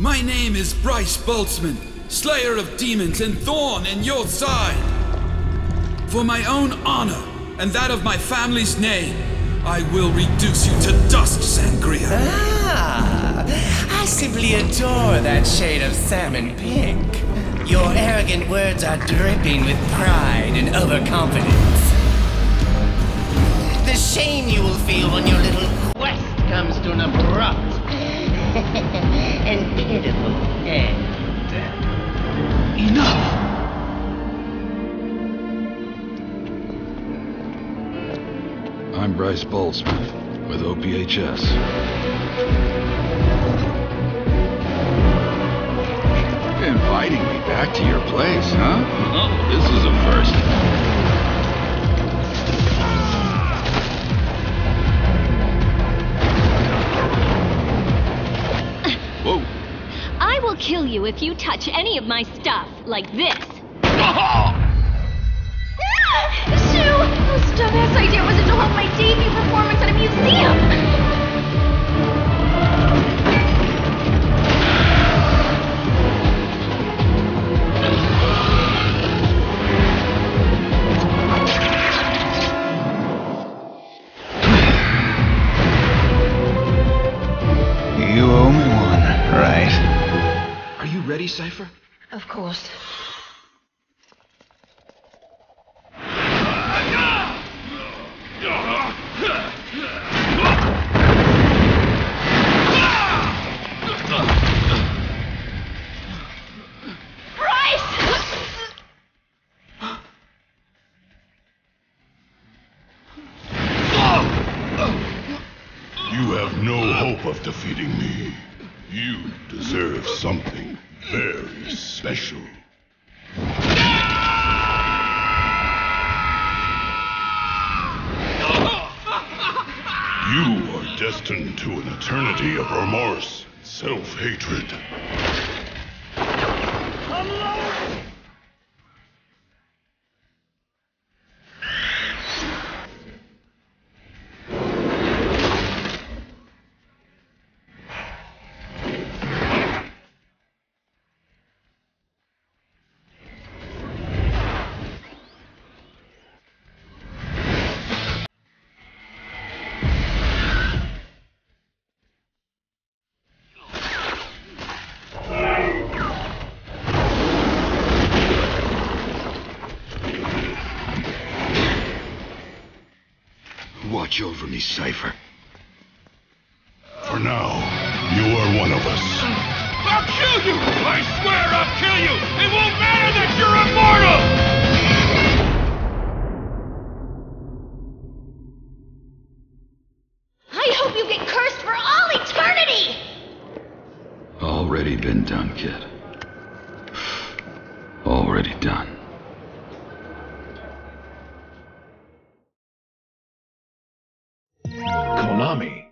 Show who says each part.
Speaker 1: My name is Bryce Boltzmann, Slayer of Demons and Thorn in your side. For my own honor and that of my family's name, I will reduce you to dust, Sangria.
Speaker 2: Ah, I simply adore that shade of salmon pink. Your arrogant words are dripping with pride and overconfidence. The shame you will feel when your little quest comes to an abrupt and pitiful end.
Speaker 1: Enough!
Speaker 3: I'm Bryce Boltzmann with OPHS. Inviting me back to your place, huh? Oh, this is a first.
Speaker 4: Kill you if you touch any of my stuff, like this. course.
Speaker 5: You have no hope of defeating me. You deserve something very special. You are destined to an eternity of remorse, self-hatred.
Speaker 3: Watch over me, Cypher.
Speaker 5: For now, you are one of us.
Speaker 6: I'll kill you! I swear I'll kill you! It won't matter that you're immortal!
Speaker 4: I hope you get cursed for all eternity!
Speaker 3: Already been done, kid. Already done. Konami.